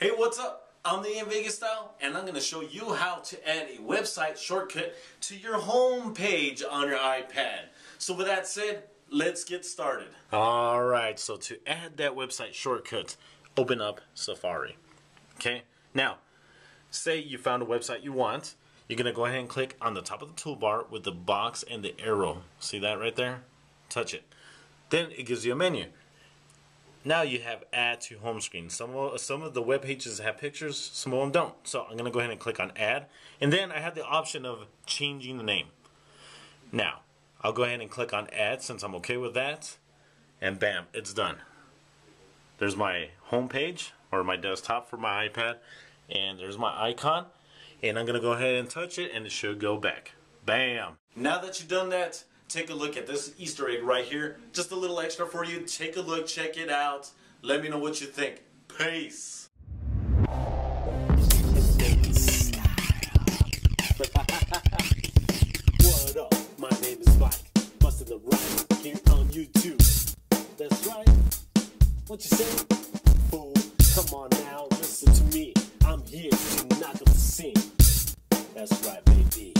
Hey, what's up? I'm the Vegas Style, and I'm going to show you how to add a website shortcut to your home page on your iPad. So with that said, let's get started. All right, so to add that website shortcut, open up Safari. Okay, now, say you found a website you want. You're going to go ahead and click on the top of the toolbar with the box and the arrow. See that right there? Touch it. Then it gives you a menu. Now you have add to home screen. Some of, some of the web pages have pictures, some of them don't. So I'm going to go ahead and click on add. And then I have the option of changing the name. Now, I'll go ahead and click on add since I'm okay with that. And bam, it's done. There's my home page or my desktop for my iPad. And there's my icon. And I'm going to go ahead and touch it and it should go back. Bam. Now that you've done that, take a look at this Easter egg right here. Just a little extra for you. Take a look, check it out. Let me know what you think. Peace. What up? My name is Mike. Busting the rhyme here on YouTube. That's right. What you say? Fool, come on now, listen to me. I'm here to knock up the scene. That's right, baby.